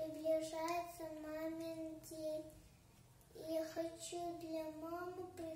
приближается мамин день. И хочу для мамы приготовить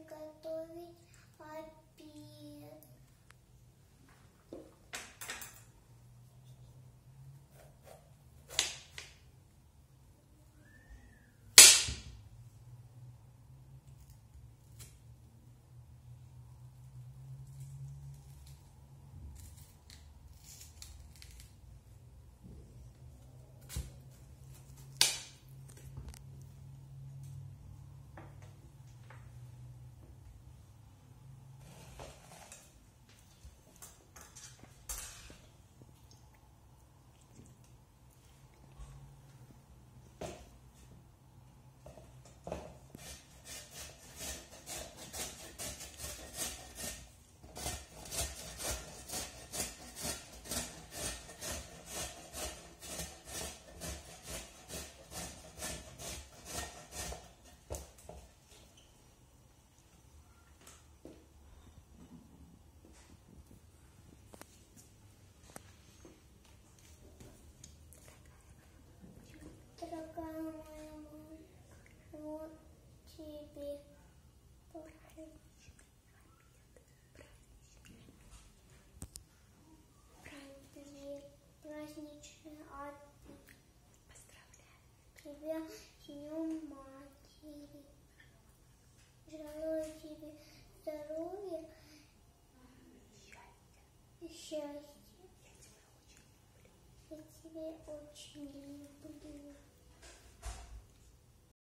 Тебя с Днем Матери. Желаю тебе здоровья и счастья. Я тебя очень люблю.